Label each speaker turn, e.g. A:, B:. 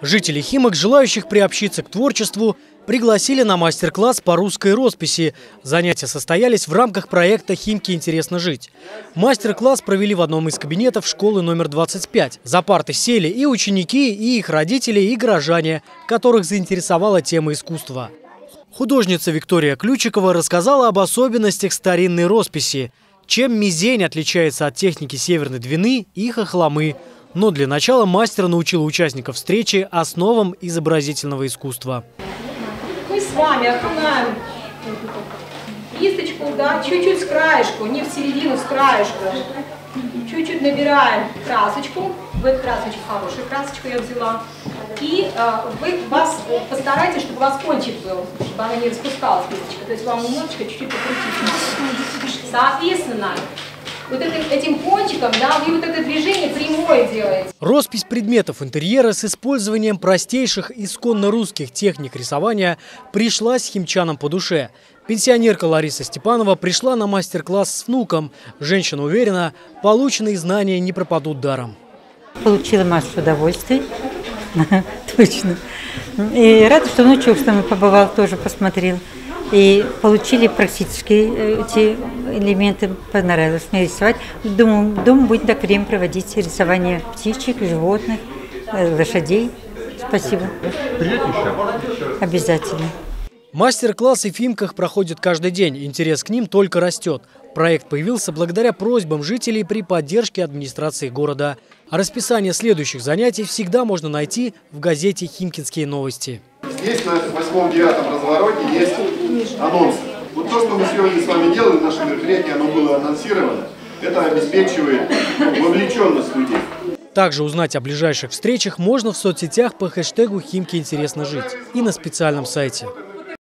A: Жители Химок, желающих приобщиться к творчеству, пригласили на мастер-класс по русской росписи. Занятия состоялись в рамках проекта «Химки интересно жить». Мастер-класс провели в одном из кабинетов школы номер 25. За парты сели и ученики, и их родители, и горожане, которых заинтересовала тема искусства. Художница Виктория Ключикова рассказала об особенностях старинной росписи, чем мизень отличается от техники Северной Двины и хохломы – но для начала мастер научил участников встречи основам изобразительного искусства.
B: Мы с вами окунаем кисточку, да, чуть-чуть с краешку, не в середину, с краешку. Чуть-чуть набираем красочку. В эту раз очень хорошую красочку я взяла. И э, вы вас постарайтесь, чтобы у вас кончик был, чтобы она не распускалась кисточка. То есть вам немножечко чуть-чуть покрутить Соответственно, вот это, этим кончиком, да, вы вот это движение прямое делаете.
A: Роспись предметов интерьера с использованием простейших исконно русских техник рисования пришлась химчанам по душе. Пенсионерка Лариса Степанова пришла на мастер-класс с внуком. Женщина уверена, полученные знания не пропадут даром.
C: Получила массу удовольствий, точно. И рада, что внучок с нами побывал, тоже посмотрел и получили практически э, эти элементы. Понравилось мне рисовать. Думаю, дома будет так время проводить рисование птичек, животных, э, лошадей. Спасибо. Обязательно.
A: Мастер-классы в Фимках проходят каждый день. Интерес к ним только растет. Проект появился благодаря просьбам жителей при поддержке администрации города. А расписание следующих занятий всегда можно найти в газете «Химкинские новости».
D: Здесь на 8-9 повороте есть анонс. Вот то, что мы сегодня с вами делаем, наше мероприятие, оно было анонсировано, это обеспечивает вовлеченность людей.
A: Также узнать о ближайших встречах можно в соцсетях по хэштегу «Химки интересно жить» и на специальном сайте.